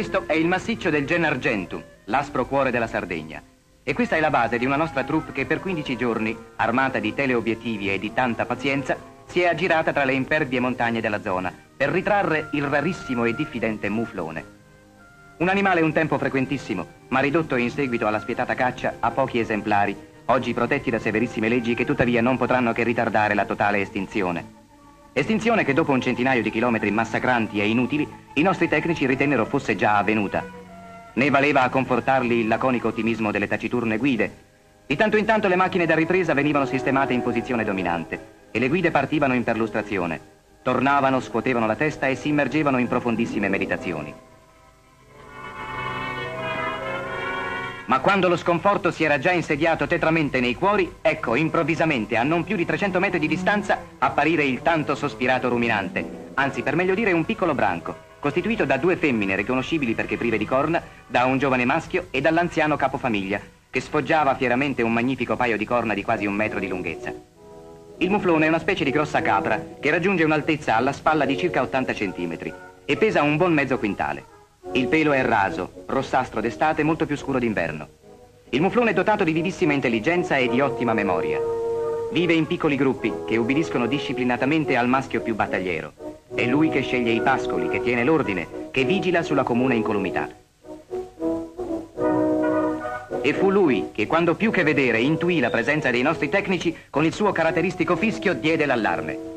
Questo è il massiccio del Gennargentum, l'aspro cuore della Sardegna. E questa è la base di una nostra troupe che per 15 giorni, armata di teleobiettivi e di tanta pazienza, si è aggirata tra le impervie montagne della zona per ritrarre il rarissimo e diffidente muflone. Un animale un tempo frequentissimo, ma ridotto in seguito alla spietata caccia a pochi esemplari, oggi protetti da severissime leggi che tuttavia non potranno che ritardare la totale estinzione. Estinzione che dopo un centinaio di chilometri massacranti e inutili, i nostri tecnici ritennero fosse già avvenuta. Ne valeva a confortarli il laconico ottimismo delle taciturne guide. Di tanto in tanto le macchine da ripresa venivano sistemate in posizione dominante e le guide partivano in perlustrazione. Tornavano, scuotevano la testa e si immergevano in profondissime meditazioni. Ma quando lo sconforto si era già insediato tetramente nei cuori, ecco improvvisamente a non più di 300 metri di distanza apparire il tanto sospirato ruminante, anzi per meglio dire un piccolo branco, costituito da due femmine riconoscibili perché prive di corna, da un giovane maschio e dall'anziano capofamiglia, che sfoggiava fieramente un magnifico paio di corna di quasi un metro di lunghezza. Il muflone è una specie di grossa capra che raggiunge un'altezza alla spalla di circa 80 centimetri e pesa un buon mezzo quintale. Il pelo è raso, rossastro d'estate e molto più scuro d'inverno. Il muflone è dotato di vivissima intelligenza e di ottima memoria. Vive in piccoli gruppi che ubbidiscono disciplinatamente al maschio più battagliero. È lui che sceglie i pascoli, che tiene l'ordine, che vigila sulla comune incolumità. E fu lui che, quando più che vedere intuì la presenza dei nostri tecnici, con il suo caratteristico fischio diede l'allarme.